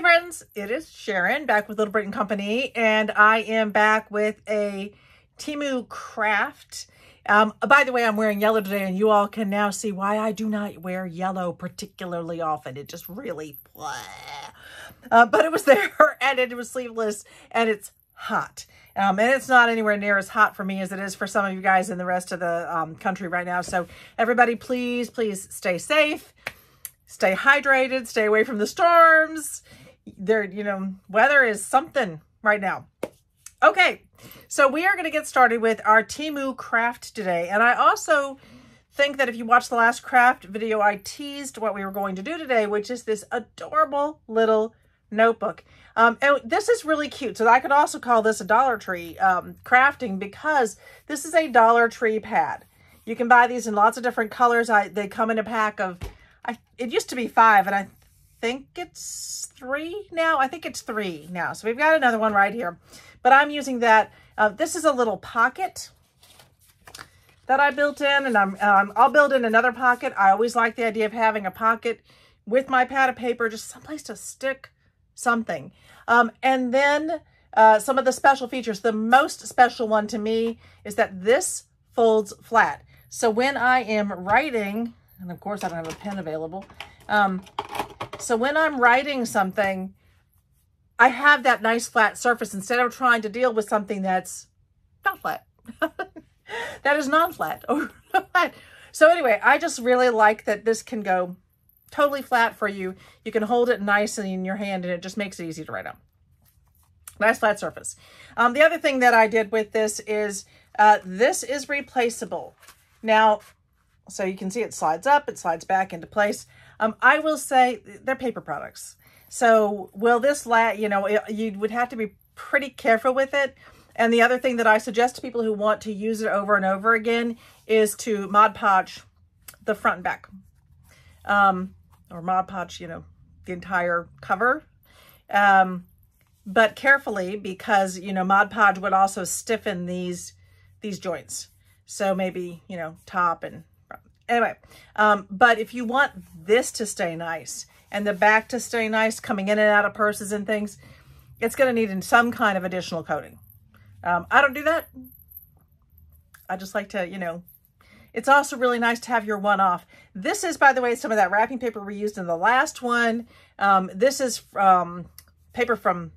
Friends, it is Sharon back with Little Brit and Company and I am back with a Temu craft. Um, by the way, I'm wearing yellow today and you all can now see why I do not wear yellow particularly often. It just really, uh, but it was there and it was sleeveless and it's hot. Um, and it's not anywhere near as hot for me as it is for some of you guys in the rest of the um, country right now. So everybody, please, please stay safe, stay hydrated, stay away from the storms there, you know, weather is something right now. Okay, so we are going to get started with our Temu craft today. And I also think that if you watched the last craft video, I teased what we were going to do today, which is this adorable little notebook. Um, and this is really cute. So I could also call this a Dollar Tree um, crafting because this is a Dollar Tree pad. You can buy these in lots of different colors. I They come in a pack of, I, it used to be five, and I think it's three now. I think it's three now. So we've got another one right here. But I'm using that. Uh, this is a little pocket that I built in. And I'm, um, I'll build in another pocket. I always like the idea of having a pocket with my pad of paper, just someplace to stick something. Um, and then uh, some of the special features. The most special one to me is that this folds flat. So when I am writing, and of course I don't have a pen available, um, so when I'm writing something, I have that nice flat surface instead of trying to deal with something that's not flat. that is non-flat. so anyway, I just really like that this can go totally flat for you. You can hold it nicely in your hand and it just makes it easy to write on. Nice flat surface. Um, the other thing that I did with this is uh, this is replaceable. Now, so you can see it slides up, it slides back into place. Um, I will say they're paper products. So will this last, you know, it, you would have to be pretty careful with it. And the other thing that I suggest to people who want to use it over and over again is to Mod Podge the front and back. Um, or Mod Podge, you know, the entire cover. Um, but carefully because, you know, Mod Podge would also stiffen these, these joints. So maybe, you know, top and Anyway, um, but if you want this to stay nice and the back to stay nice coming in and out of purses and things, it's going to need some kind of additional coating. Um, I don't do that. I just like to, you know, it's also really nice to have your one off. This is, by the way, some of that wrapping paper we used in the last one. Um, this is um, paper from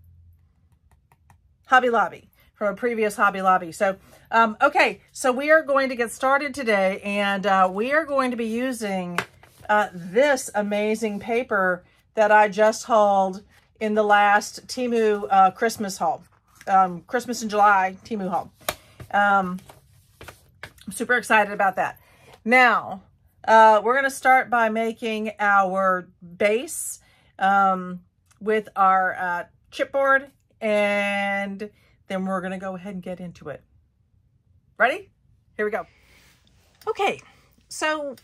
Hobby Lobby, from a previous Hobby Lobby. So um, okay, so we are going to get started today and uh, we are going to be using uh, this amazing paper that I just hauled in the last Temu uh, Christmas haul. Um, Christmas in July Temu haul. Um, I'm super excited about that. Now, uh, we're going to start by making our base um, with our uh, chipboard and then we're going to go ahead and get into it. Ready? Here we go. Okay, so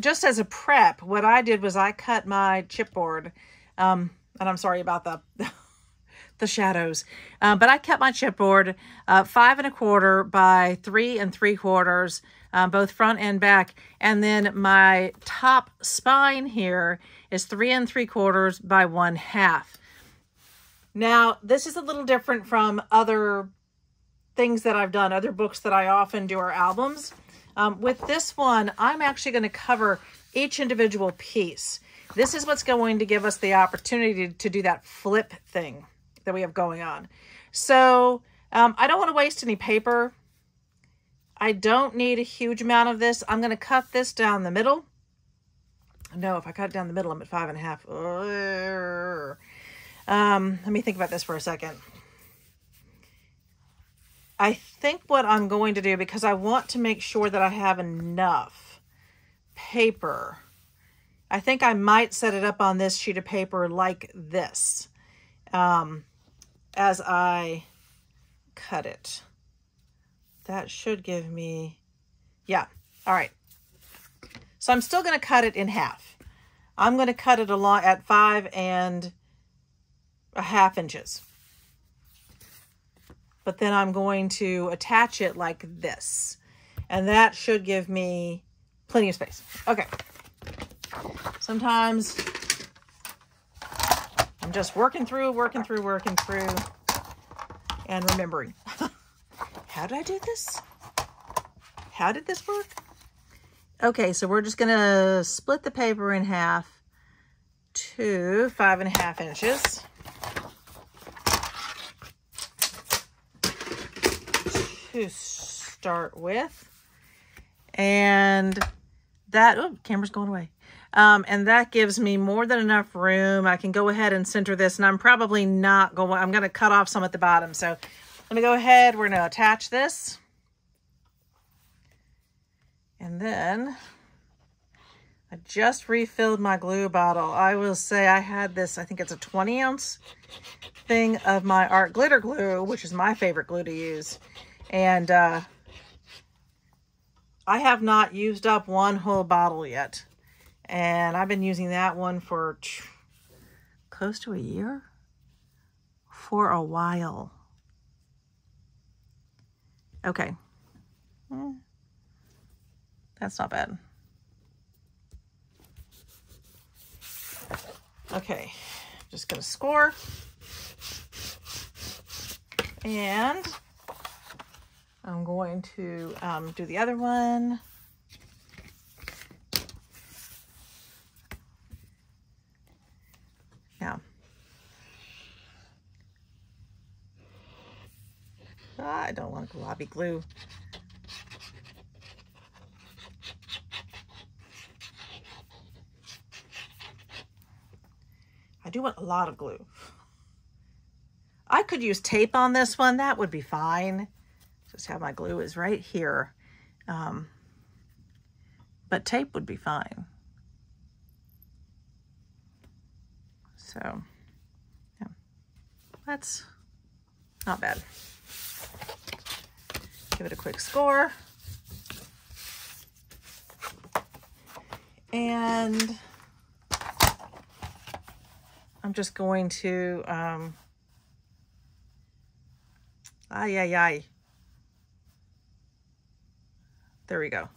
just as a prep, what I did was I cut my chipboard, um, and I'm sorry about the the shadows, uh, but I cut my chipboard uh, five and a quarter by three and three quarters, uh, both front and back, and then my top spine here is three and three quarters by one half. Now, this is a little different from other things that I've done, other books that I often do are albums. Um, with this one, I'm actually going to cover each individual piece. This is what's going to give us the opportunity to, do that flip thing that we have going on. So um, I don't want to waste any paper. I don't need a huge amount of this. I'm going to cut this down the middle. No, if I cut it down the middle, I'm at five and a half. Um, let me think about this for a second. I think what I'm going to do, because I want to make sure that I have enough paper, I think I might set it up on this sheet of paper like this um, as I cut it. That should give me, yeah, all right. So I'm still going to cut it in half. I'm going to cut it along at five and a half inches but then I'm going to attach it like this. And that should give me plenty of space. Okay. Sometimes I'm just working through, working through, working through, and remembering. How did I do this? How did this work? Okay, so we're just going to split the paper in half to five and a half inches. To start with. And that, oh, camera's going away. Um, and that gives me more than enough room. I can go ahead and center this, and I'm probably not going, I'm going to cut off some at the bottom. So let me go ahead, we're going to attach this. And then I just refilled my glue bottle. I will say I had this, I think it's a 20 ounce thing of my art glitter glue, which is my favorite glue to use. And uh, I have not used up one whole bottle yet. And I've been using that one for close to a year for a while. Okay. Eh, that's not bad. Okay, just gonna score. And I'm going to um, do the other one. Now, ah, I don't want gloppy glue. I do want a lot of glue. I could use tape on this one. That would be fine. Just have my glue is right here. Um, but tape would be fine. So, yeah, that's not bad. Give it a quick score. And I'm just going to, um, ay, ay, ay. There we go.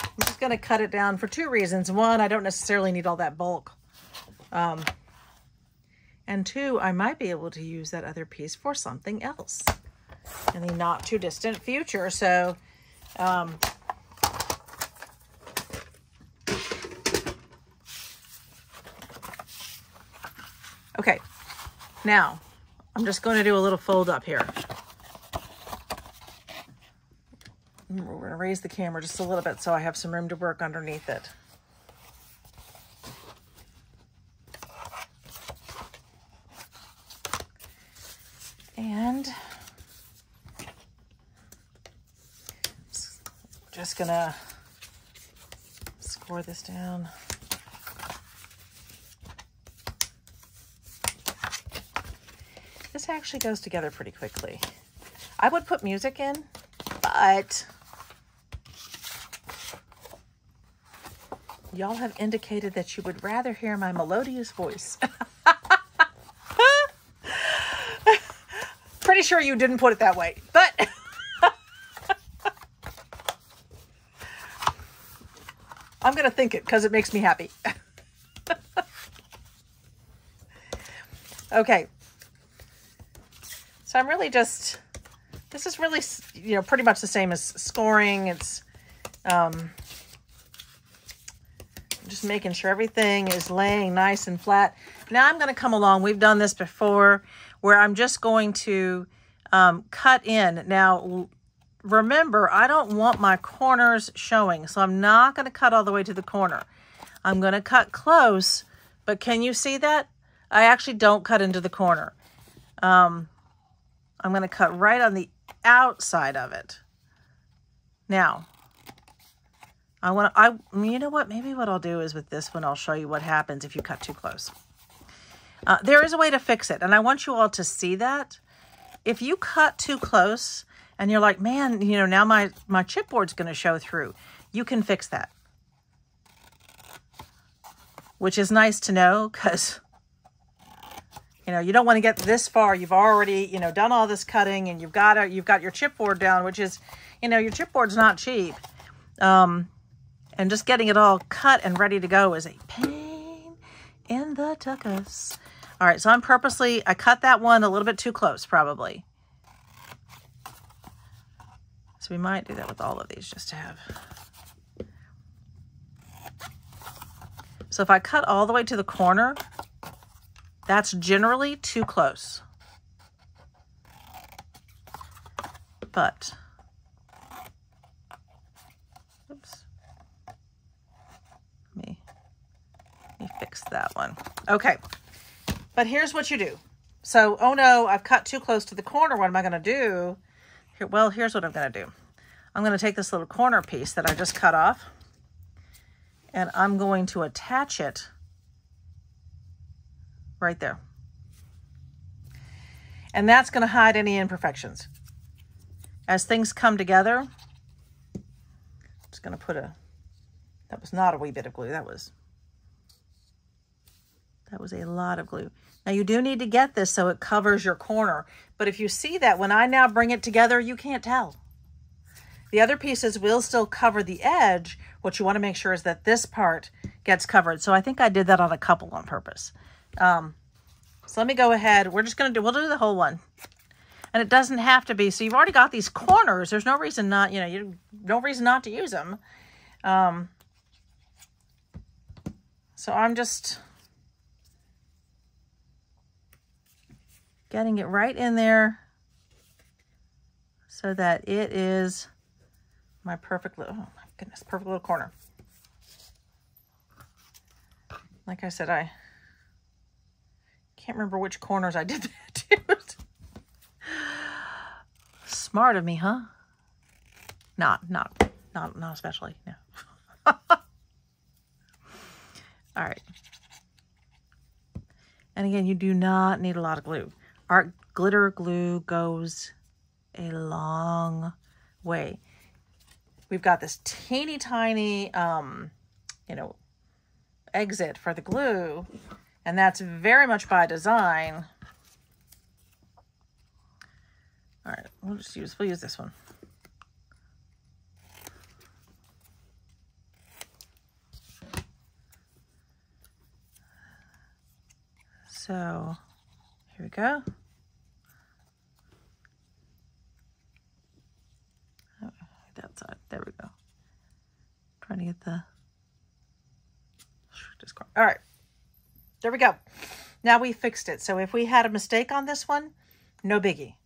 I'm just going to cut it down for two reasons. One, I don't necessarily need all that bulk. Um, and two, I might be able to use that other piece for something else in the not too distant future. So, um, Okay, now I'm just going to do a little fold up here. We're going to raise the camera just a little bit so I have some room to work underneath it. And just gonna score this down. This actually goes together pretty quickly. I would put music in, but y'all have indicated that you would rather hear my melodious voice. pretty sure you didn't put it that way, but I'm going to think it because it makes me happy. okay, so I'm really just, this is really, you know, pretty much the same as scoring. It's um, just making sure everything is laying nice and flat. Now I'm going to come along. We've done this before where I'm just going to um, cut in. Now, remember, I don't want my corners showing, so I'm not going to cut all the way to the corner. I'm going to cut close, but can you see that? I actually don't cut into the corner. Um, I'm going to cut right on the outside of it. Now, I want to, I, you know what, maybe what I'll do is with this one, I'll show you what happens if you cut too close. Uh, there is a way to fix it, and I want you all to see that. If you cut too close and you're like, man, you know, now my, my chipboard's going to show through, you can fix that. Which is nice to know because you know, you don't want to get this far. You've already, you know, done all this cutting and you've got a, you've got your chipboard down, which is, you know, your chipboard's not cheap. Um, And just getting it all cut and ready to go is a pain in the tuckus. All right, so I'm purposely, I cut that one a little bit too close, probably. So we might do that with all of these just to have. So if I cut all the way to the corner, that's generally too close. But, oops, let me, let me fix that one. Okay, but here's what you do. So, oh no, I've cut too close to the corner. What am I going to do? Here, well, here's what I'm going to do. I'm going to take this little corner piece that I just cut off and I'm going to attach it right there. And that's going to hide any imperfections. As things come together, I'm just going to put a, that was not a wee bit of glue, that was, that was a lot of glue. Now you do need to get this so it covers your corner, but if you see that when I now bring it together, you can't tell. The other pieces will still cover the edge. What you want to make sure is that this part gets covered. So I think I did that on a couple on purpose. Um, so let me go ahead. We're just going to do, we'll do the whole one. And it doesn't have to be, so you've already got these corners. There's no reason not, you know, you no reason not to use them. Um, so I'm just getting it right in there so that it is my perfect little, oh my goodness, perfect little corner. Like I said, I can't remember which corners I did that to. Smart of me, huh? Not, not, not, not especially, no. All right. And again, you do not need a lot of glue. Art glitter glue goes a long way. We've got this teeny tiny, um, you know, exit for the glue, and that's very much by design. All right, we'll just use, we'll use this one. So here we go. Oh, that side, there we go. Trying to get the, all right, there we go. Now we fixed it. So if we had a mistake on this one, no biggie.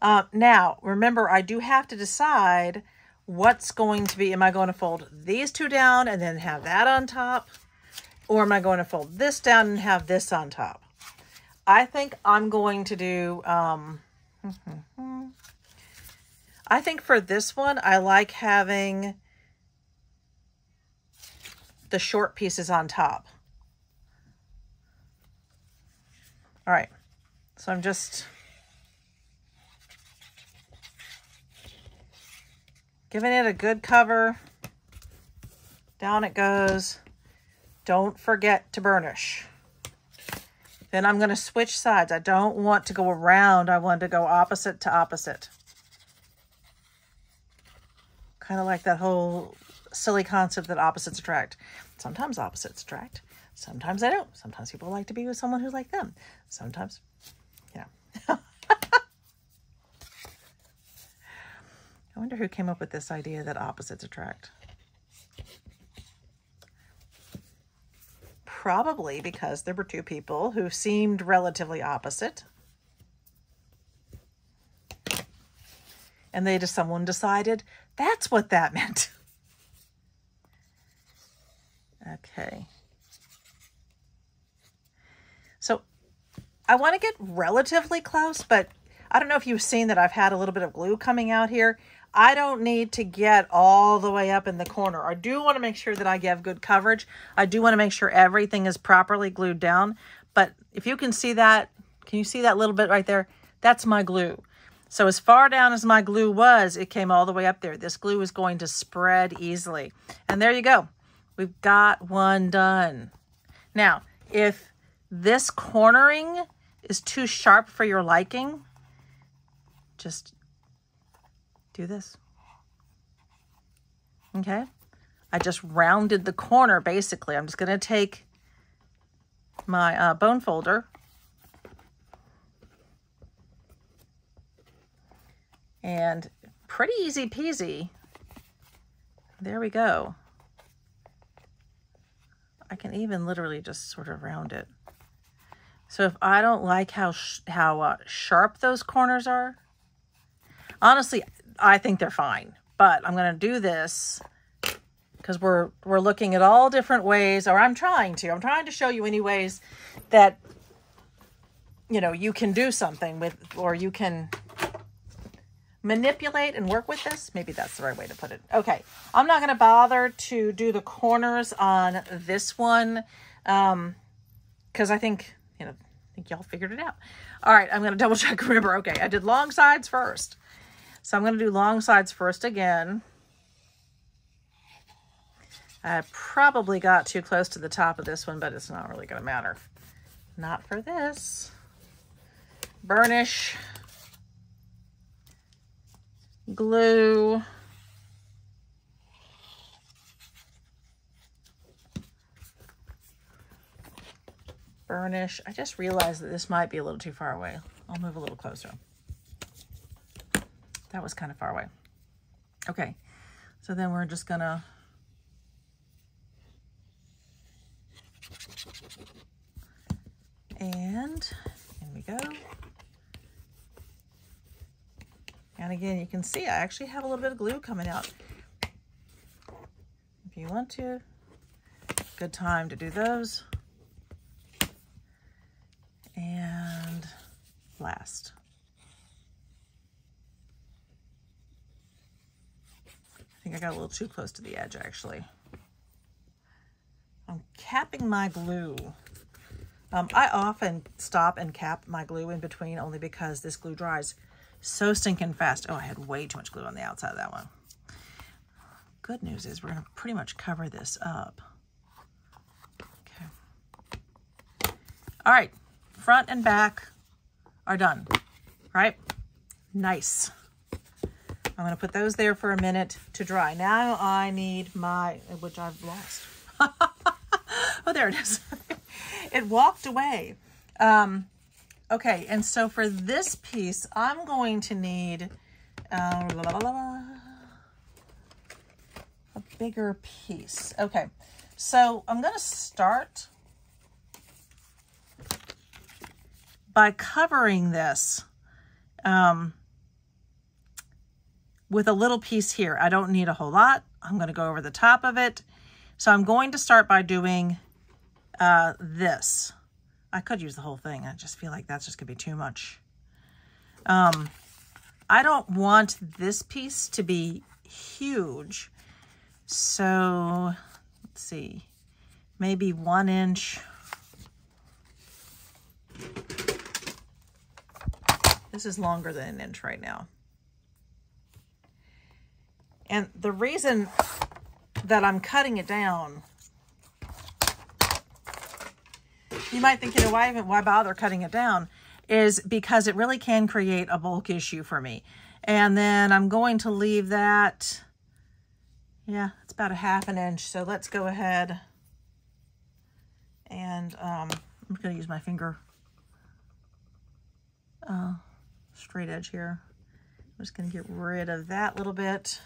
Uh, now, remember, I do have to decide what's going to be, am I going to fold these two down and then have that on top? Or am I going to fold this down and have this on top? I think I'm going to do, um, I think for this one, I like having the short pieces on top. All right, so I'm just Giving it a good cover. Down it goes. Don't forget to burnish. Then I'm going to switch sides. I don't want to go around. I want to go opposite to opposite. Kind of like that whole silly concept that opposites attract. Sometimes opposites attract. Sometimes I don't. Sometimes people like to be with someone who's like them. Sometimes, yeah. I wonder who came up with this idea that opposites attract. Probably because there were two people who seemed relatively opposite. And they just someone decided that's what that meant. okay. So I want to get relatively close, but I don't know if you've seen that I've had a little bit of glue coming out here. I don't need to get all the way up in the corner. I do want to make sure that I give good coverage. I do want to make sure everything is properly glued down. But if you can see that, can you see that little bit right there? That's my glue. So as far down as my glue was, it came all the way up there. This glue is going to spread easily. And there you go. We've got one done. Now, if this cornering is too sharp for your liking, just do this. Okay? I just rounded the corner basically. I'm just going to take my uh, bone folder and pretty easy peasy. There we go. I can even literally just sort of round it. So if I don't like how how uh, sharp those corners are, honestly, I think they're fine. But I'm going to do this because we're we're looking at all different ways, or I'm trying to. I'm trying to show you any ways that you know you can do something with, or you can manipulate and work with this. Maybe that's the right way to put it. Okay, I'm not going to bother to do the corners on this one because um, I think, think y'all figured it out. All right, I'm going to double check. Remember, okay, I did long sides first. So I'm going to do long sides first again. I probably got too close to the top of this one, but it's not really going to matter. Not for this. Burnish glue. Burnish. I just realized that this might be a little too far away. I'll move a little closer. That was kind of far away. Okay, so then we're just gonna and here we go. And again, you can see I actually have a little bit of glue coming out. If you want to, good time to do those. And last. I think I got a little too close to the edge actually. I'm capping my glue. Um, I often stop and cap my glue in between only because this glue dries so stinking fast. Oh, I had way too much glue on the outside of that one. Good news is we're going to pretty much cover this up. Okay. All right. Front and back are done, right? Nice. I'm going to put those there for a minute to dry. Now I need my, which I've lost. oh, there it is. it walked away. Um, Okay, and so for this piece, I'm going to need uh, a bigger piece. Okay, so I'm going to start by covering this um, with a little piece here. I don't need a whole lot. I'm going to go over the top of it. So I'm going to start by doing uh, this. I could use the whole thing. I just feel like that's just going to be too much. Um, I don't want this piece to be huge. So, let's see, maybe one inch. This is longer than an inch right now. And the reason that I'm cutting it down you might think, you know, why, why bother cutting it down? Is because it really can create a bulk issue for me. And then I'm going to leave that, yeah, it's about a half an inch. So let's go ahead and um, I'm going to use my finger uh, straight edge here. I'm just going to get rid of that little bit.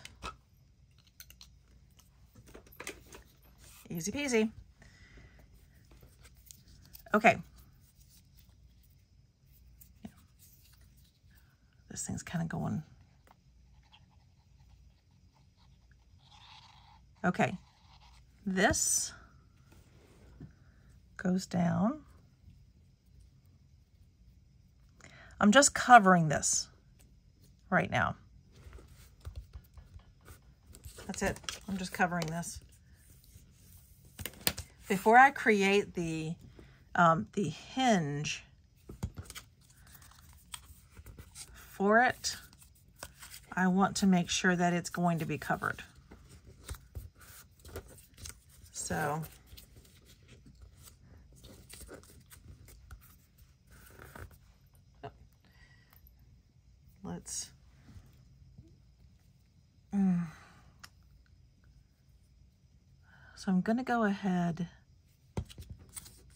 Easy peasy. Okay. This thing's kind of going. Okay. This goes down. I'm just covering this right now. That's it. I'm just covering this. Before I create the um, the hinge for it, I want to make sure that it's going to be covered. So let's mm. So I'm to go ahead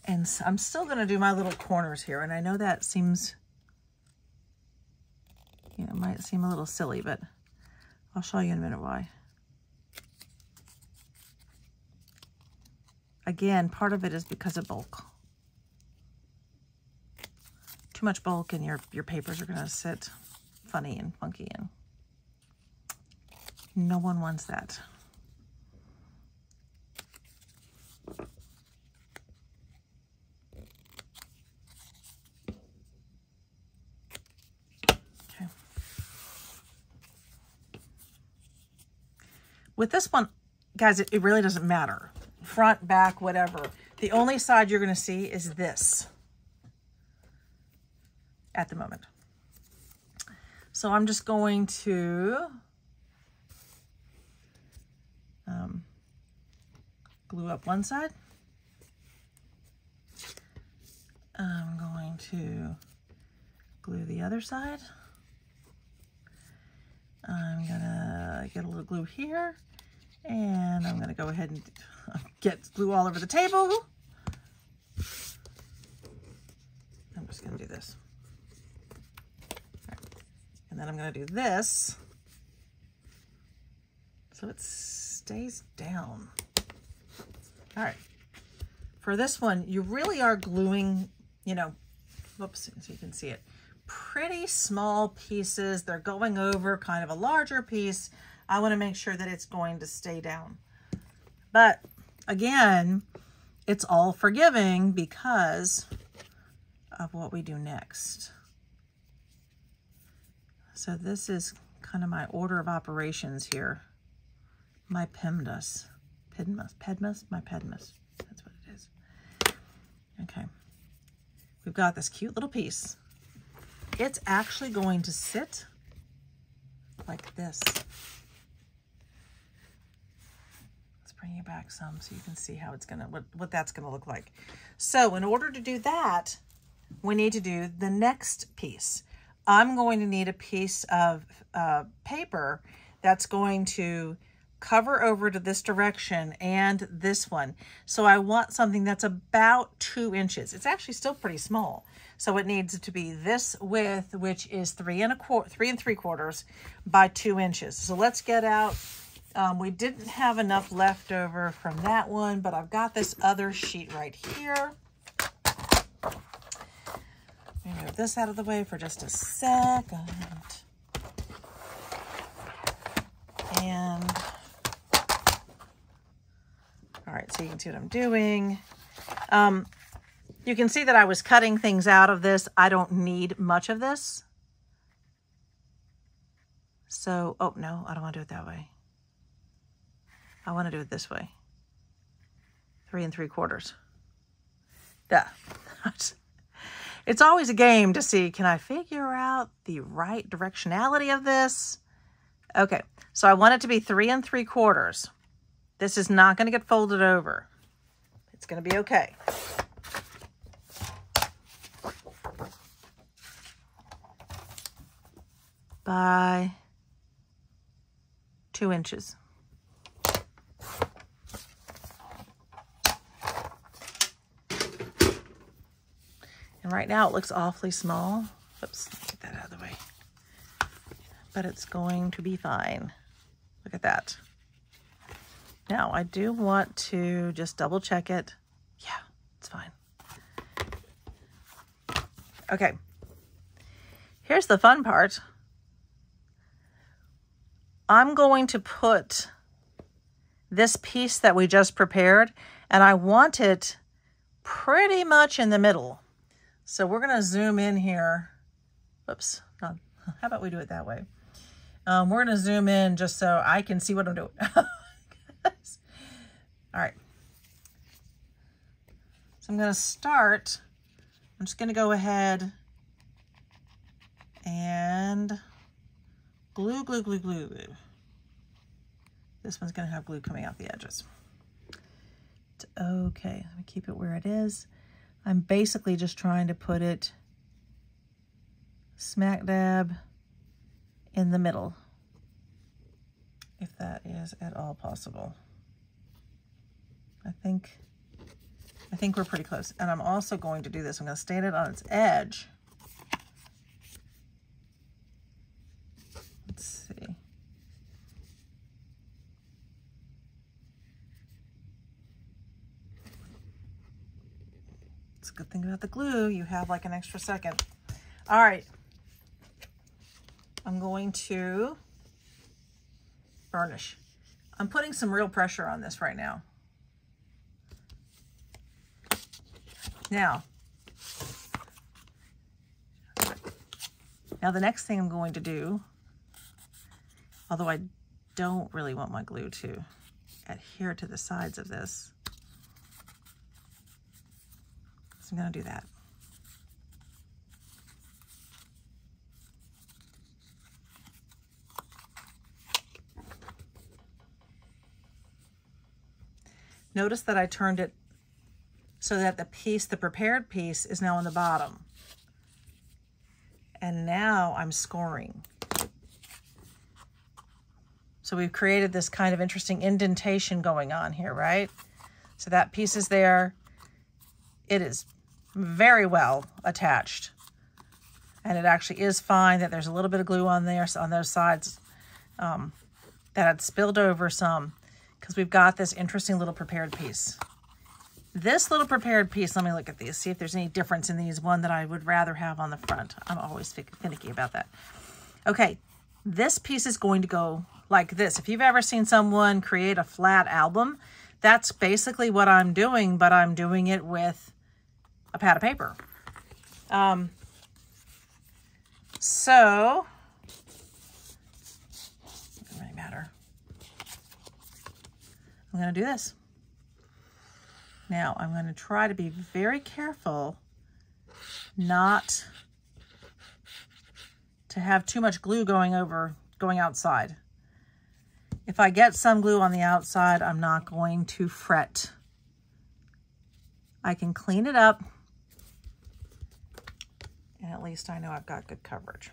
and I'm still to do my little corners here. And I know that seems, you know, might seem a little silly, but I'll show you in a minute why. Again, part of it is because of bulk. Too much bulk and your, your papers are to sit funny and funky and no one wants that. Okay. With this one, guys, it, it really doesn't matter front, back, whatever. The only side you're going to see is this at the moment. So I'm just going to um, glue up one side. I'm going to glue the other side. I'm gonna get a little glue here and I'm gonna go ahead and get glue all over the table. I'm just gonna do this. And then I'm gonna do this so it stays down. All right, for this one, you really are gluing, you know, whoops, so you can see it, pretty small pieces. They're going over kind of a larger piece. I wanna make sure that it's going to stay down. But again, it's all forgiving because of what we do next. So this is kind of my order of operations here. My PEMDAS. PEDMAS, PEDMAS, my PEDMAS. That's what it is. Okay. We've got this cute little piece. It's actually going to sit like this. Let's bring you back some so you can see how it's gonna what, what that's gonna look like. So in order to do that, we need to do the next piece. I'm going to need a piece of uh, paper that's going to cover over to this direction and this one. So I want something that's about two inches. It's actually still pretty small. So it needs to be this width, which is three and a quarter, three and three quarters by two inches. So let's get out um, we didn't have enough left over from that one, but I've got this other sheet right here. Move this out of the way for just a second. And, all right, so you can see what I'm doing. Um, you can see that I was cutting things out of this. I don't need much of this. So, oh, no, I don't want to do it that way. I want to do it this way. Three and three quarters. Yeah. it's always a game to see, can I figure out the right directionality of this? Okay, so I want it to be three and three quarters. This is not going to get folded over. It's going to be okay. By two inches. And right now it looks awfully small. Oops, get that out of the way. But it's going to be fine. Look at that. Now I do want to just double check it. Yeah, it's fine. Okay. Here's the fun part. I'm going to put this piece that we just prepared and I want it pretty much in the middle. So we're going to zoom in here. Oops. How about we do it that way? Um, we're going to zoom in just so I can see what I'm doing. All right. So I'm going to start. I'm just going to go ahead and glue, glue, glue, glue, glue. This one's going to have glue coming out the edges. Okay, let me keep it where it is. I'm basically just trying to put it smack dab in the middle, if that is at all possible. I think, I think we're pretty close. And I'm also going to do this. I'm going to stand it on its edge. Let's see. Good thing about the glue. You have like an extra second. All right. I'm going to burnish. I'm putting some real pressure on this right now. Now, now the next thing I'm going to do, although I don't really want my glue to adhere to the sides of this, so I'm going to do that. Notice that I turned it so that the piece, the prepared piece, is now on the bottom. And now I'm scoring. So we've created this kind of interesting indentation going on here, right? So that piece is there. It is very well attached. And it actually is fine that there's a little bit of glue on there, on those sides um, that had spilled over some because we've got this interesting little prepared piece. This little prepared piece, let me look at these, see if there's any difference in these, one that I would rather have on the front. I'm always finicky about that. Okay, this piece is going to go like this. If you've ever seen someone create a flat album, that's basically what I'm doing, but I'm doing it with a pad of paper. Um, so, doesn't really matter. I'm going to do this. Now I'm going to try to be very careful not to have too much glue going over, going outside. If I get some glue on the outside, I'm not going to fret. I can clean it up and at least I know I've got good coverage.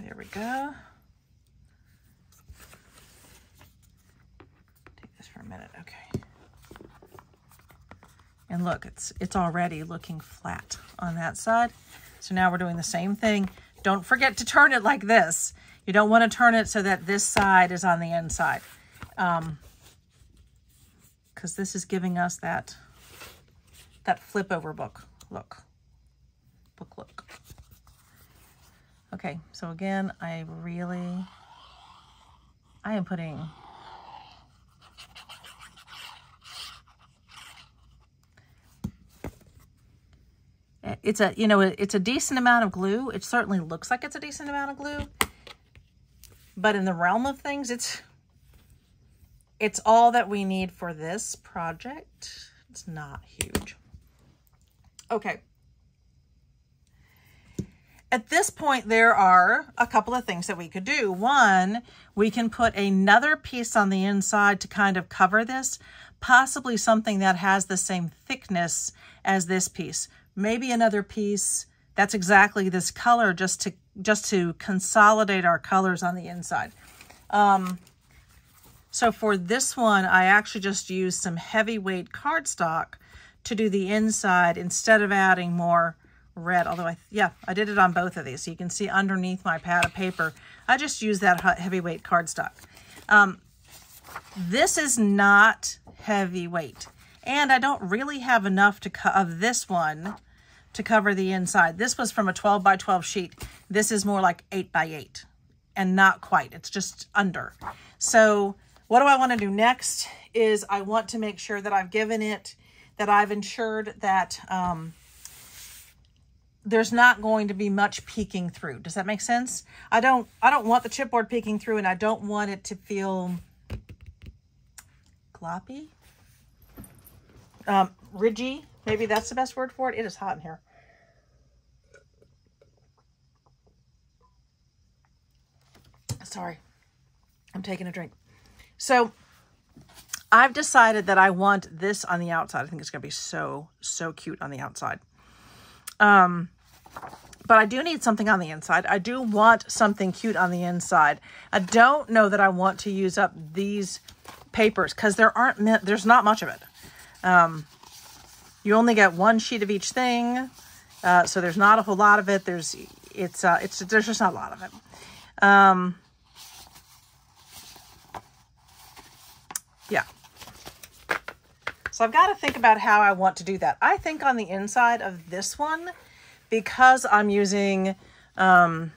There we go. Take this for a minute. Okay. And look, it's, it's already looking flat on that side. So now we're doing the same thing. Don't forget to turn it like this. You don't want to turn it so that this side is on the inside. Um, because this is giving us that, that flip over book look. Book look. Okay, so again, I really, I am putting It's a, you know, it's a decent amount of glue. It certainly looks like it's a decent amount of glue. But in the realm of things, it's, it's all that we need for this project. It's not huge. Okay. At this point, there are a couple of things that we could do. One, we can put another piece on the inside to kind of cover this, possibly something that has the same thickness as this piece maybe another piece that's exactly this color just to just to consolidate our colors on the inside. Um, so for this one, I actually just used some heavyweight cardstock to do the inside instead of adding more red. Although, I yeah, I did it on both of these. So you can see underneath my pad of paper, I just used that heavyweight cardstock. Um, this is not heavyweight. And I don't really have enough to cut of this one to cover the inside. This was from a 12 by 12 sheet. This is more like 8 by 8 and not quite. It's just under. So what do I want to do next is I want to make sure that I've given it, that I've ensured that um, there's not going to be much peeking through. Does that make sense? I don't, I don't want the chipboard peeking through and I don't want it to feel gloppy, um, ridgy. Maybe that's the best word for it. It is hot in here. Sorry, I'm taking a drink. So I've decided that I want this on the outside. I think it's going to be so, so cute on the outside. Um, but I do need something on the inside. I do want something cute on the inside. I don't know that I want to use up these papers because there aren't, there's not much of it. Um, you only get one sheet of each thing. Uh, so there's not a whole lot of it. There's, it's, uh, it's, there's just not a lot of it. Um, yeah. So I've got to think about how I want to do that. I think on the inside of this one, because I'm using, um,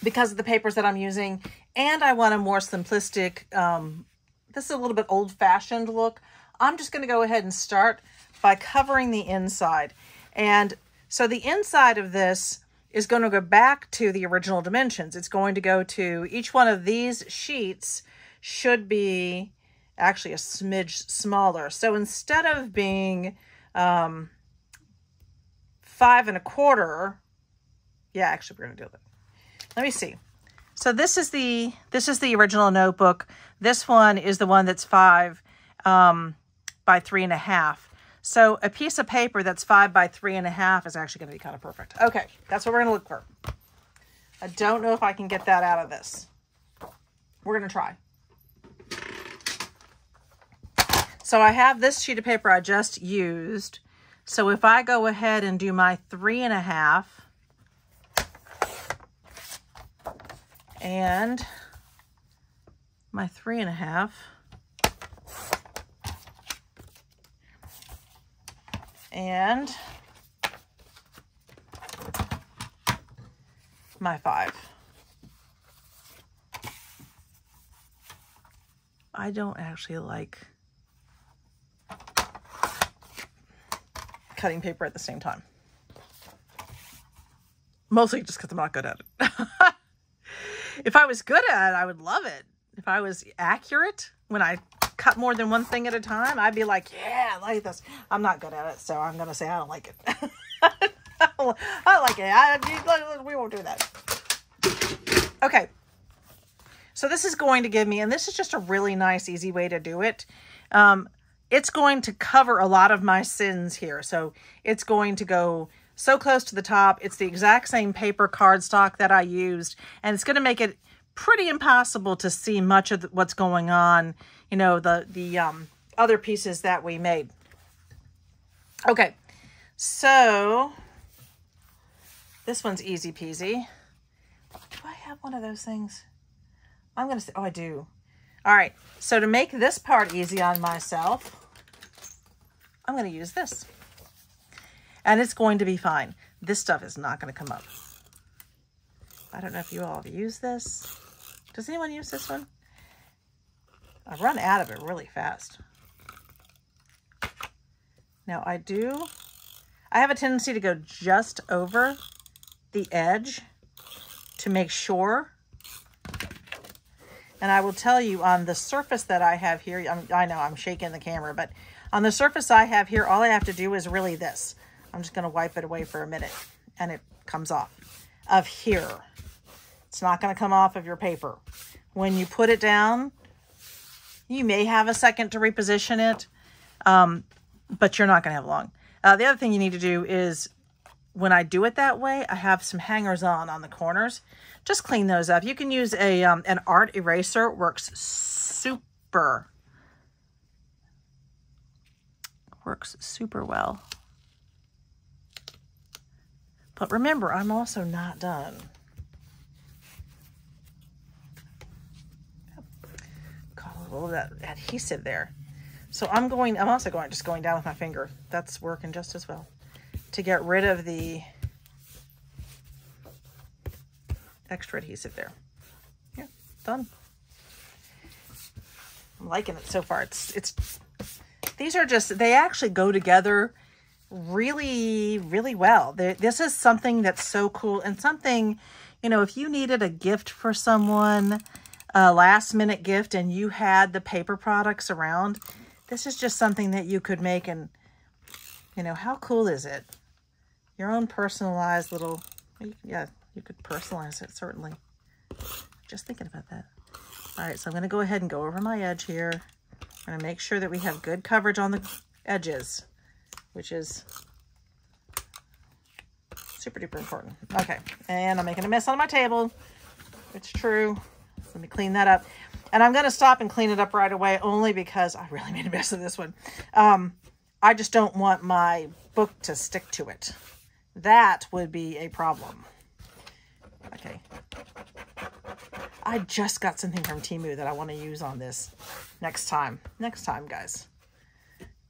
because of the papers that I'm using, and I want a more simplistic, um, this is a little bit old-fashioned look, I'm just going to go ahead and start by covering the inside. And so the inside of this is going to go back to the original dimensions. It's going to go to each one of these sheets should be actually a smidge smaller. So instead of being um, five and a quarter, yeah, actually we're to do that. Let me see. So this is the this is the original notebook. This one is the one that's five um, by three and a half. So a piece of paper that's five by three and a half is actually going to be kind of perfect. Okay, that's what we're going to look for. I don't know if I can get that out of this. We're going to try. So I have this sheet of paper I just used. So if I go ahead and do my three and a half and my three and a half, and my five. I don't actually like cutting paper at the same time. Mostly just because I'm not good at it. if I was good at it, I would love it. If I was accurate when I cut more than one thing at a time, I'd be like, yeah, I like this. I'm not good at it, so I'm going to say I don't like it. I don't like it. I, we won't do that. Okay. So this is going to give me, and this is just a really nice, easy way to do it. Um, it's going to cover a lot of my sins here. So it's going to go so close to the top. It's the exact same paper cardstock that I used, and it's going to make it pretty impossible to see much of what's going on you know, the, the um, other pieces that we made. Okay, so this one's easy peasy. Do I have one of those things? I'm going to say, oh, I do. All right, so to make this part easy on myself, I'm going to use this. And it's going to be fine. This stuff is not going to come up. I don't know if you all have used this. Does anyone use this one? I've run out of it really fast. Now I do, I have a tendency to go just over the edge to make sure. And I will tell you on the surface that I have here, I'm, i know I'm shaking the camera, but on the surface I have here, all I have to do is really this. I'm just going to wipe it away for a minute and it comes off of here. It's not going to come off of your paper. When you put it down, you may have a second to reposition it, um, but you're not going to have long. Uh, the other thing you need to do is when I do it that way, I have some hangers on on the corners. Just clean those up. You can use a um, an art eraser. Works super. Works super well. But remember, I'm also not done. Got a little that adhesive there. So I'm going, I'm also going, just going down with my finger. That's working just as well. To get rid of the extra adhesive there. Yeah, done. I'm liking it so far. It's, it's, these are just, they actually go together really, really well. They're, this is something that's so cool and something, you know, if you needed a gift for someone, a last minute gift and you had the paper products around, this is just something that you could make and, you know, how cool is it? Your own personalized little, yeah, you could personalize it, certainly. Just thinking about that. All right, so I'm going to go ahead and go over my edge here. I'm going to make sure that we have good coverage on the edges, which is Super duper important. Okay, and I'm making a mess on my table. It's true. Let me clean that up. And I'm going to stop and clean it up right away only because I really made a mess of this one. Um, I just don't want my book to stick to it. That would be a problem. Okay. I just got something from Temu that I want to use on this next time. Next time, guys.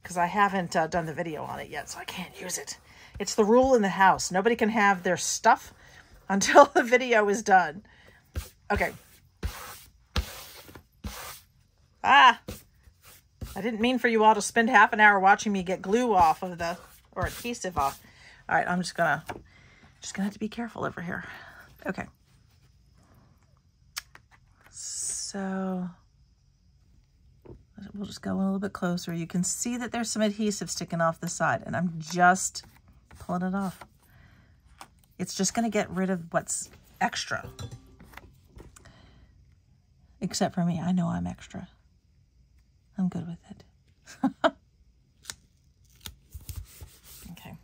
Because I haven't uh, done the video on it yet, so I can't use it. It's the rule in the house. Nobody can have their stuff until the video is done. Okay. Ah! I didn't mean for you all to spend half an hour watching me get glue off of the, or adhesive off. All right, I'm just gonna, just gonna have to be careful over here. Okay. So we'll just go a little bit closer. You can see that there's some adhesive sticking off the side and I'm just pulling it off. It's just gonna get rid of what's extra. Except for me, I know I'm extra. I'm good with it. okay.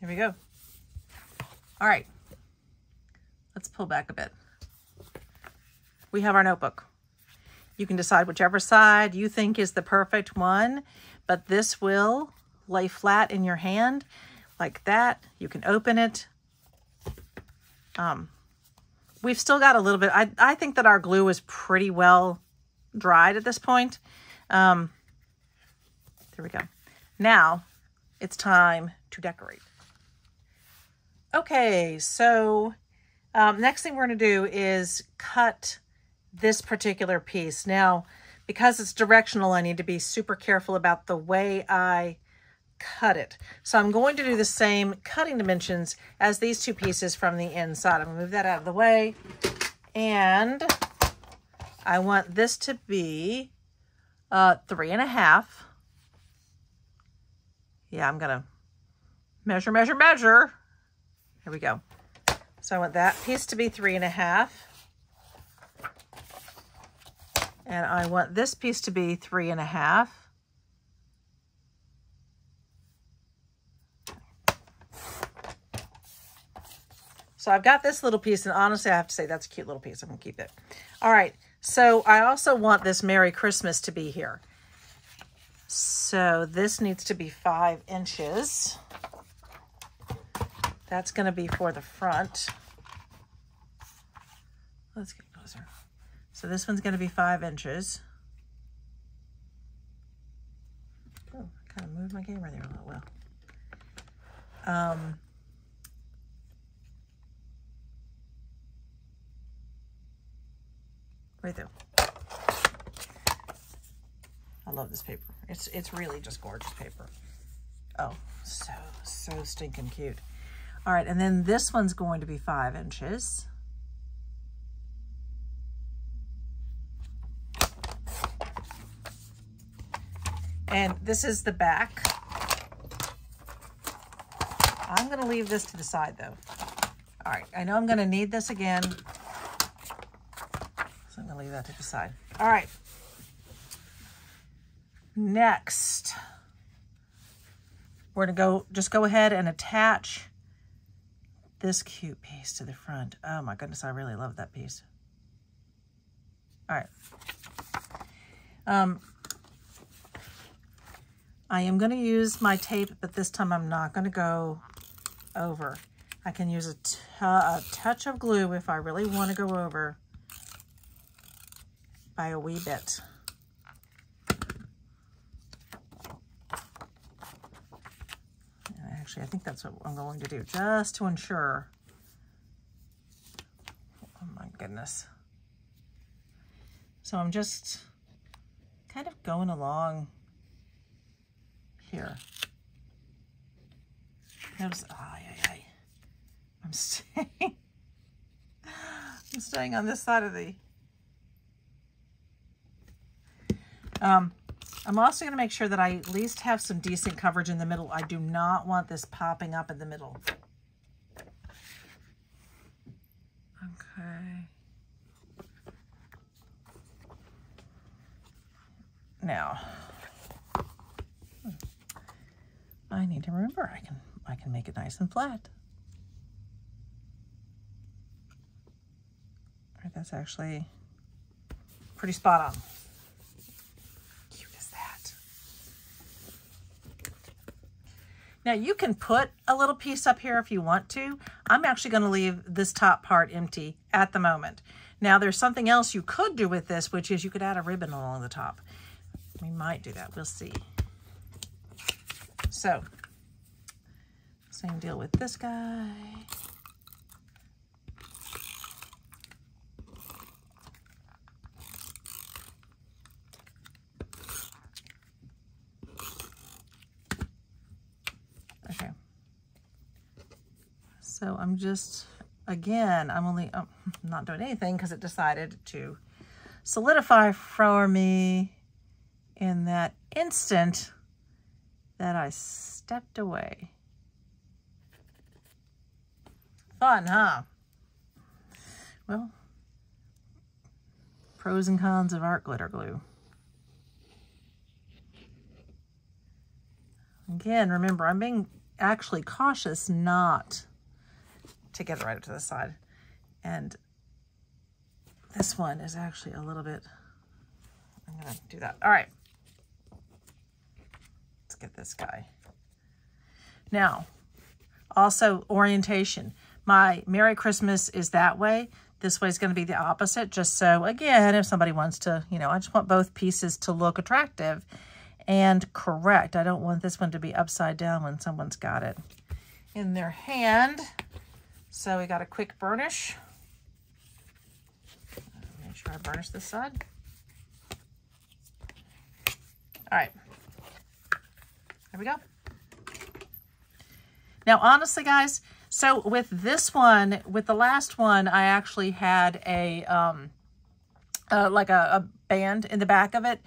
Here we go. All right. Let's pull back a bit. We have our notebook. You can decide whichever side you think is the perfect one, but this will lay flat in your hand like that. You can open it. Um, we've still got a little bit. I, I think that our glue is pretty well dried at this point. Um, there we go. Now it's time to decorate. Okay, so um, next thing we're going to do is cut this particular piece. Now, because it's directional, I need to be super careful about the way I cut it. So I'm going to do the same cutting dimensions as these two pieces from the inside. I'm going to move that out of the way. And I want this to be uh, three and a half. Yeah, I'm going to measure, measure, measure. Here we go. So I want that piece to be three and a half. And I want this piece to be three and a half. So I've got this little piece, and honestly, I have to say that's a cute little piece. I'm going to keep it. All right, so I also want this Merry Christmas to be here. So this needs to be five inches. That's going to be for the front. Let's get closer. So this one's going to be five inches. Oh, I kind of moved my camera there a little well. Um, right there. I love this paper. It's it's really just gorgeous paper. Oh, so, so stinking cute. All right, and then this one's going to be five inches. And this is the back. I'm gonna leave this to the side though. All right, I know I'm gonna need this again So I'm gonna leave that to the side. All right. Next, we're gonna go, just go ahead and attach this cute piece to the front. Oh my goodness, I really love that piece. All right. Um, I am going to use my tape, but this time I'm not going to go over. I can use a, a touch of glue if I really want to go over by a wee bit. Actually, I think that's what I'm going to do, just to ensure. Oh my goodness. So I'm just kind of going along here. Ay, ay, ay. I'm staying, I'm staying on this side of the Um, I'm also going to make sure that I at least have some decent coverage in the middle. I do not want this popping up in the middle. Okay. now. I need to remember I can I can make it nice and flat. All right, that's actually pretty spot on. Cute as that. Now you can put a little piece up here if you want to. I'm actually going to leave this top part empty at the moment. Now there's something else you could do with this, which is you could add a ribbon along the top. We might do that, we'll see. So, same deal with this guy. Okay. So I'm just, again, I'm only, oh, I'm not doing anything because it decided to solidify for me in that instant that I stepped away. Fun, huh? Well, pros and cons of art glitter glue. Again, remember, I'm being actually cautious not to get it right up to the side. And this one is actually a little bit, I'm gonna do that. All right, let's get this guy. Now, also orientation. My Merry Christmas is that way. This way is going to be the opposite, just so, again, if somebody wants to, you know, I just want both pieces to look attractive and correct. I don't want this one to be upside down when someone's got it in their hand. So we got a quick burnish. Make sure I burnish this side. All right. There we go. Now, honestly, guys, so with this one, with the last one, I actually had a, um, uh, like a, a band in the back of it.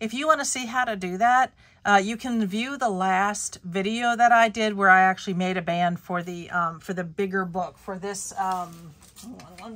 If you want to see how to do that, uh, you can view the last video that I did where I actually made a band for the um, for the bigger book for this. Um, Let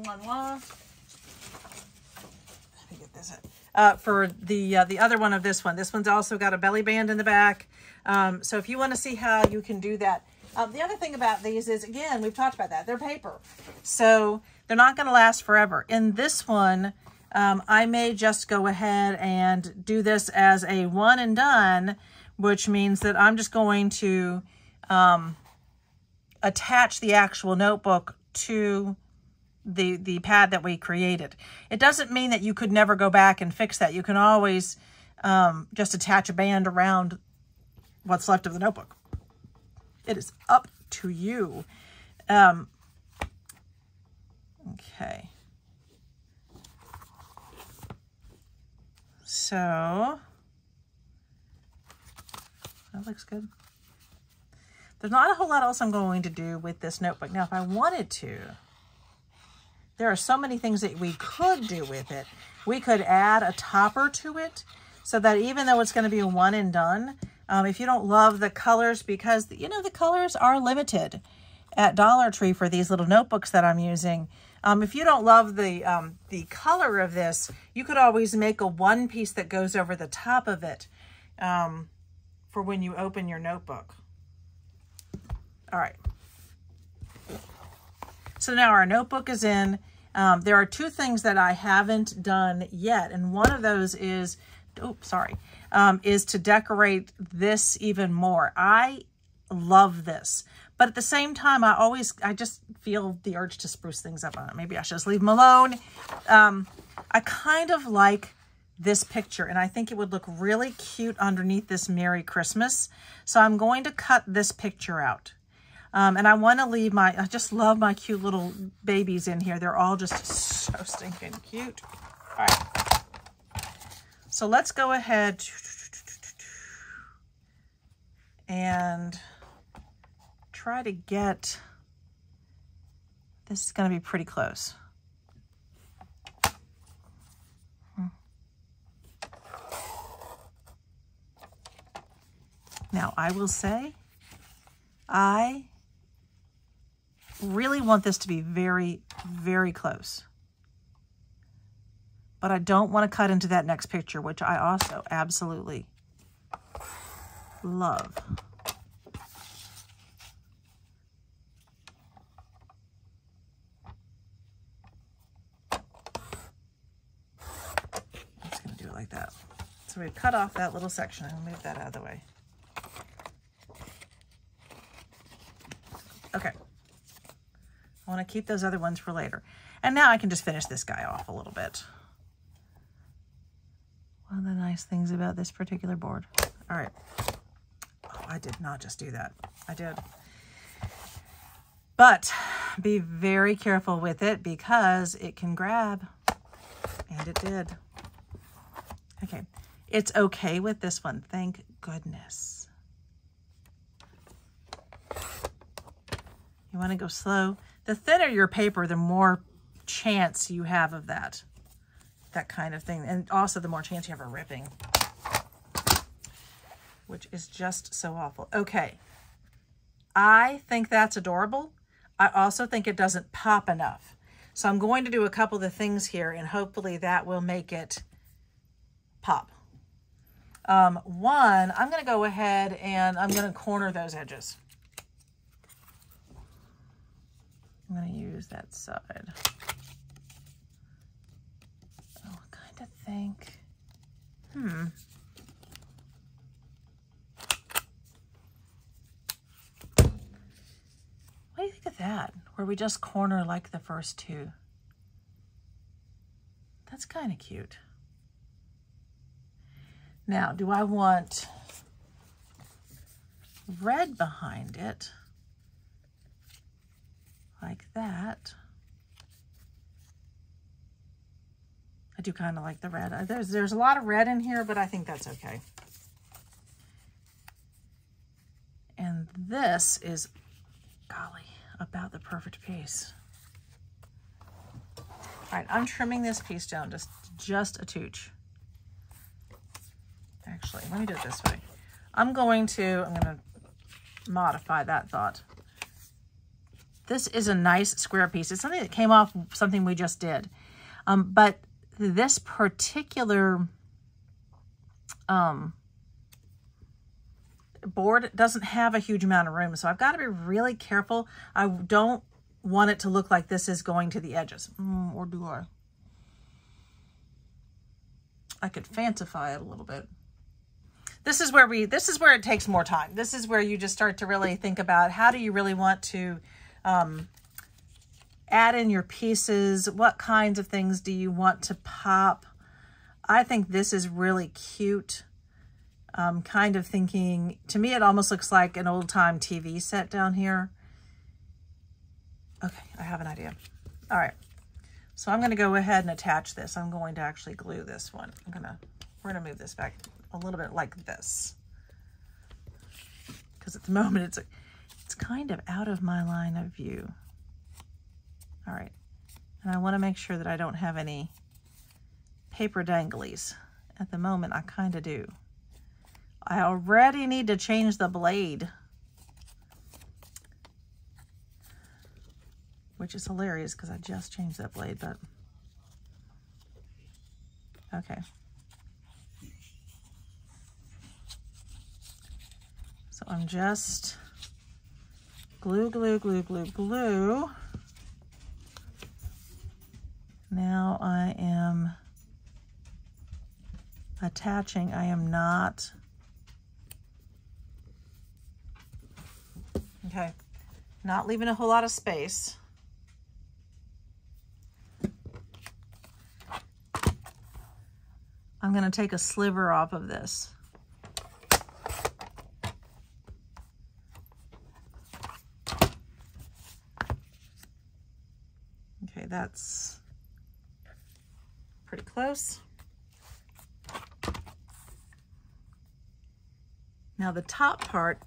me get this. Uh, for the uh, the other one of this one. This one's also got a belly band in the back. Um, so if you want to see how you can do that. Um, the other thing about these is, again, we've talked about that. They're paper. So they're not going to last forever. In this one, um, I may just go ahead and do this as a one and done, which means that I'm just going to um, attach the actual notebook to the, the pad that we created. It doesn't mean that you could never go back and fix that. You can always um, just attach a band around what's left of the notebook. It is up to you. Um, okay. So, that looks good. There's not a whole lot else I'm going to do with this notebook. Now, if I wanted to, there are so many things that we could do with it. We could add a topper to it so that even though it's going to be one and done, um, if you don't love the colors, because, you know, the colors are limited at Dollar Tree for these little notebooks that I'm using. Um, if you don't love the, um, the color of this, you could always make a one piece that goes over the top of it um, for when you open your notebook. All right. So now our notebook is in. Um, there are two things that I haven't done yet, and one of those is, oh, sorry, um, is to decorate this even more. I love this. But at the same time, I always, I just feel the urge to spruce things up on it. Maybe I should just leave them alone. Um, I kind of like this picture and I think it would look really cute underneath this Merry Christmas. So I'm going to cut this picture out. Um, and I want to leave my, I just love my cute little babies in here. They're all just so stinking cute. All right. So let's go ahead and try to get, this is going to be pretty close. Hmm. Now, I will say, I really want this to be very, very close. but I don't want to cut into that next picture, which I also absolutely love. I'm just going to do it like that. So we've cut off that little section and move that out of the way. Okay. I want to keep those other ones for later. And now I can just finish this guy off a little bit. One of the nice things about this particular board. All right. Oh, I did not just do that. I did. But be very careful with it because it can grab. And it did. Okay. It's okay with this one. Thank goodness. You want to go slow. The thinner your paper, the more chance you have of that. That kind of thing. And also the more chance you have of ripping. Which is just so awful. Okay. I think that's adorable. I also think it doesn't pop enough. So I'm going to do a couple of the things here and hopefully that will make it pop. Um, one, I'm going to go ahead and I'm going to corner those edges. I'm going to use that side. Oh, I kind of think, hmm. What do you think of that? Where we just corner like the first two. That's kind of cute. Now, do I want red behind it? like that. I do kind of like the red. Uh, there's, there's a lot of red in here, but I think that's okay. And this is, golly, about the perfect piece. All right, I'm trimming this piece down just, just a tooch. Actually, let me do it this way. I'm going to, I'm going to modify that thought. This is a nice square piece. It's something that came off something we just did. Um, but this particular um, board doesn't have a huge amount of room. So I've got to be really careful. I don't want it to look like this is going to the edges. Mm, or do I? I could fancify it a little bit. This is where we, this is where it takes more time. This is where you just start to really think about how do you really want to um, add in your pieces. What kinds of things do you want to pop? I think this is really cute. Um, kind of thinking, to me, it almost looks like an old time TV set down here. Okay, I have an idea. All right, so I'm gonna go ahead and attach this. I'm going to actually glue this one. I'm gonna, we're gonna move this back a little bit like this. Because at the moment it's, it's kind of out of my line of view. All right. And I want to make sure that I don't have any paper danglies. At the moment, I kind of do. I already need to change the blade. Which is hilarious because I just changed that blade, but... Okay. So I'm just glue, glue, glue, glue, glue. Now I am attaching. I am not. Okay. Not leaving a whole lot of space. I'm going to take a sliver off of this. That's pretty close. Now the top part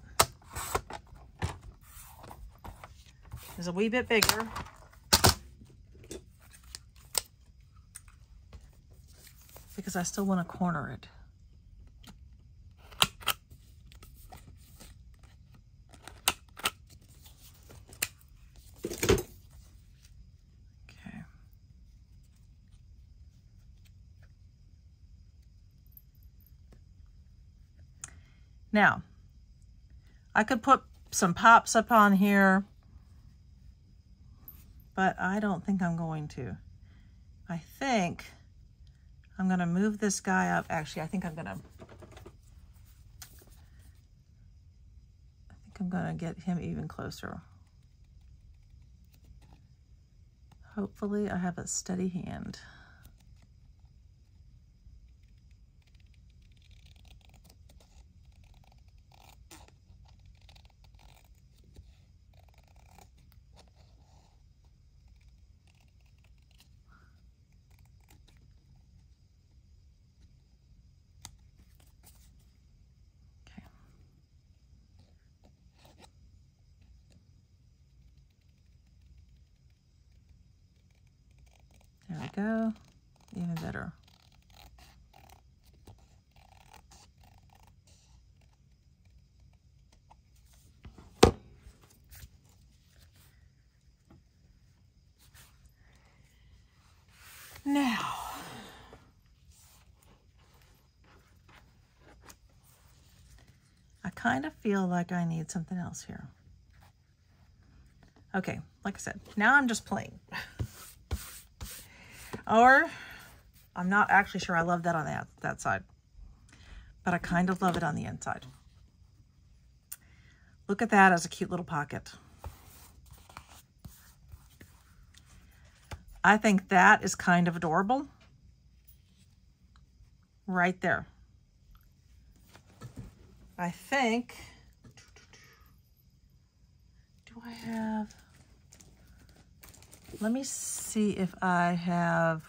is a wee bit bigger. Because I still want to corner it. Now, I could put some pops up on here, but I don't think I'm going to. I think I'm going to move this guy up. Actually, I think I'm going to I think I'm going to get him even closer. Hopefully I have a steady hand. go. Even better. Now, I kind of feel like I need something else here. Okay, like I said, now I'm just playing. Or I'm not actually sure I love that on that, that side. But I kind of love it on the inside. Look at that as a cute little pocket. I think that is kind of adorable. Right there. I think, do I have, let me see if I have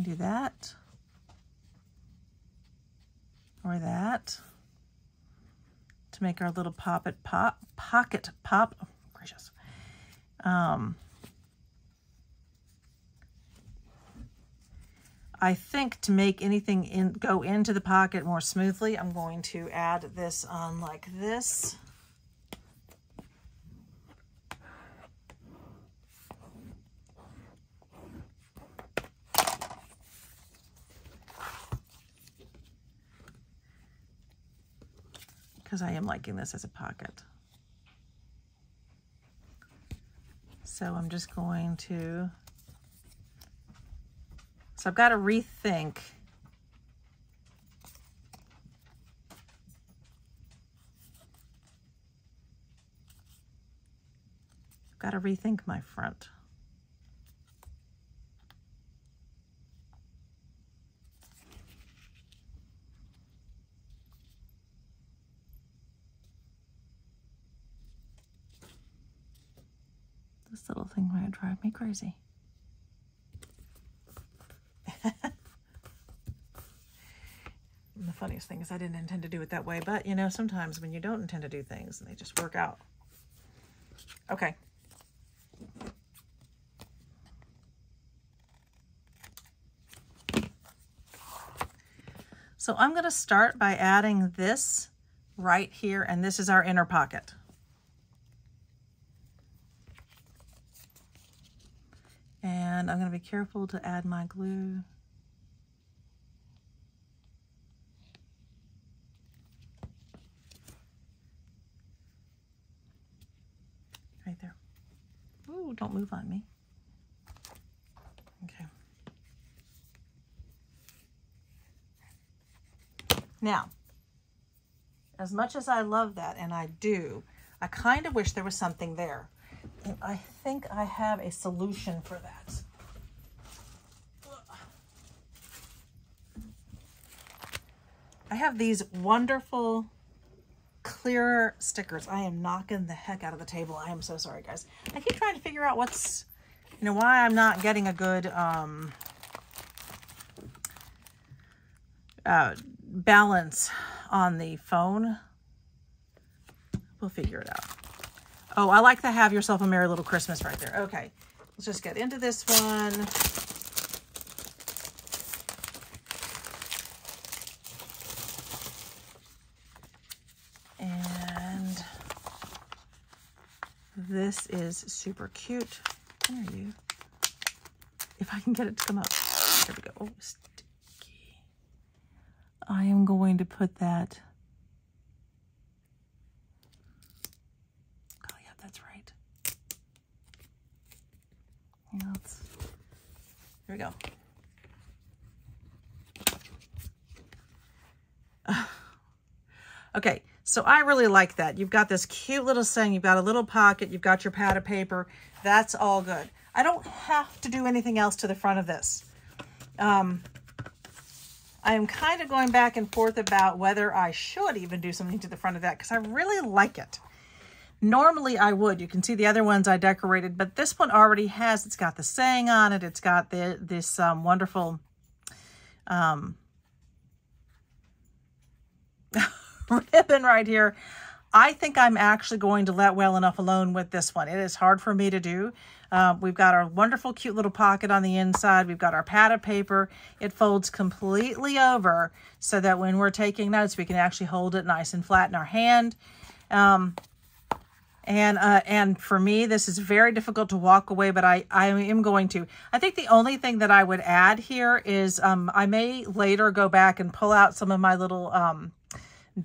do that or that to make our little pocket pop pocket pop oh, gracious um, I think to make anything in go into the pocket more smoothly, I'm going to add this on like this. Liking this as a pocket. So I'm just going to so I've got to rethink. I've got to rethink my front. This little thing might drive me crazy. the funniest thing is I didn't intend to do it that way, but you know, sometimes when you don't intend to do things, and they just work out. Okay. So I'm going to start by adding this right here, and this is our inner pocket. And I'm going to be careful to add my glue. Right there. Ooh, don't move on me. Okay. Now, as much as I love that, and I do, I kind of wish there was something there. And I think I have a solution for that. Have these wonderful clear stickers. I am knocking the heck out of the table. I am so sorry, guys. I keep trying to figure out what's, you know, why I'm not getting a good um, uh, balance on the phone. We'll figure it out. Oh, I like to have yourself a Merry Little Christmas right there. Okay, let's just get into this one. This is super cute. Where are you? If I can get it to come up. There we go. Oh, sticky. I am going to put that. Oh, yeah, that's right. Let's, here we go. Okay, so I really like that. You've got this cute little thing. You've got a little pocket. You've got your pad of paper. That's all good. I don't have to do anything else to the front of this. Um, I am kind of going back and forth about whether I should even do something to the front of that because I really like it. Normally I would. You can see the other ones I decorated, but this one already has, it's got the saying on it. It's got the this um, wonderful um, ribbon right here. I think I'm actually going to let well enough alone with this one. It is hard for me to do. Uh, we've got our wonderful cute little pocket on the inside. We've got our pad of paper. It folds completely over so that when we're taking notes, we can actually hold it nice and flat in our hand. Um, and uh, and for me, this is very difficult to walk away, but I, I am going to. I think the only thing that I would add here is um, I may later go back and pull out some of my little um,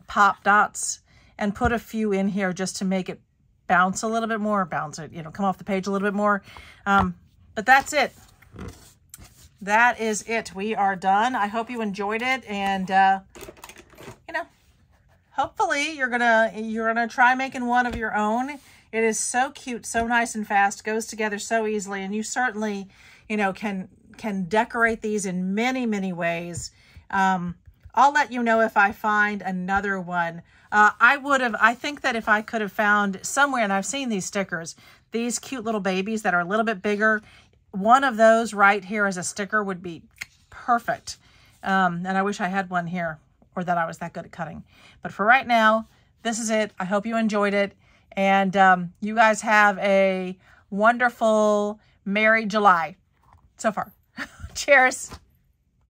pop dots and put a few in here just to make it bounce a little bit more, bounce it, you know, come off the page a little bit more. Um, but that's it. That is it. We are done. I hope you enjoyed it. And, uh, you know, hopefully you're gonna, you're gonna try making one of your own. It is so cute, so nice and fast, goes together so easily. And you certainly, you know, can, can decorate these in many, many ways. Um, I'll let you know if I find another one. Uh, I would have, I think that if I could have found somewhere, and I've seen these stickers, these cute little babies that are a little bit bigger, one of those right here as a sticker would be perfect. Um, and I wish I had one here or that I was that good at cutting. But for right now, this is it. I hope you enjoyed it. And um, you guys have a wonderful Merry July so far. Cheers.